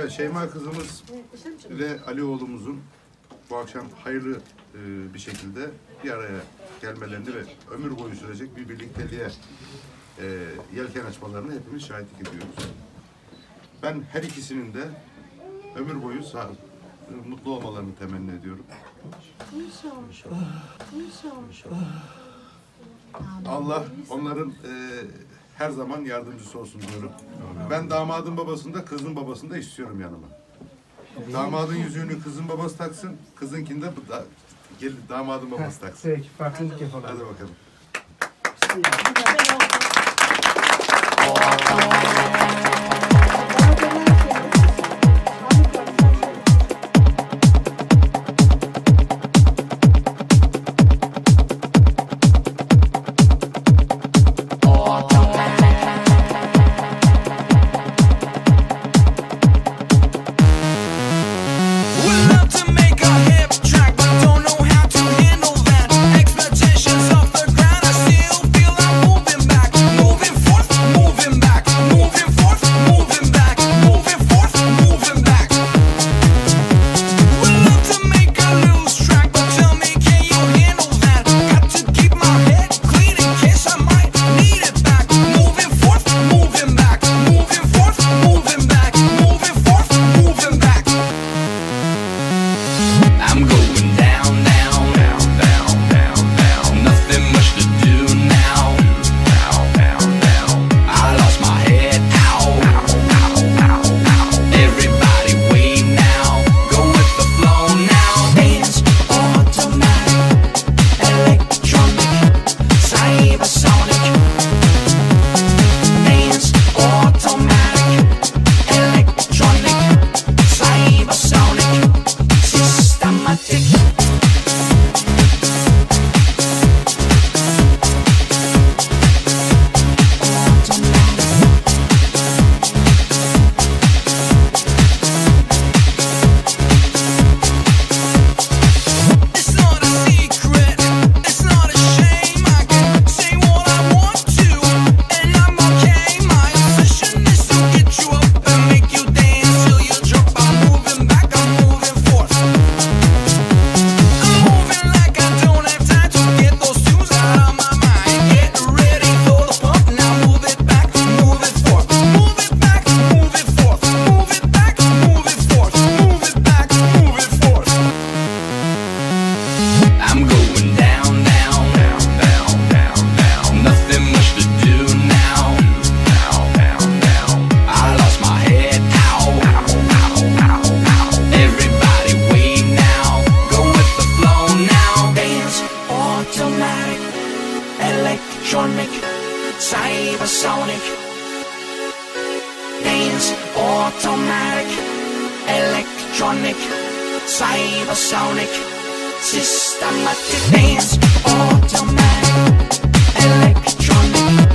Evet Şeyma kızımız ve Ali oğlumuzun bu akşam hayırlı e, bir şekilde bir araya gelmelerini ve ömür boyu sürecek bir birlikteliğe e, yelken açmalarını hepimiz şahitlik ediyoruz. Ben her ikisinin de ömür boyu sağ, mutlu olmalarını temenni ediyorum. İnşallah. İnşallah. Allah onların e, her zaman yardımcısı olsun diyorum. Ben damadın babasını da kızın babasını da istiyorum yanıma. Damadın yüzüğünü kızın babası taksın, kızınkini de da, gel, damadın babası taksın. Peki, farklılık yapalım. Hadi bakalım. Bismillahirrahmanirrahim. electronic, cybersonic, dance automatic, electronic, cybersonic, systematic dance automatic, electronic.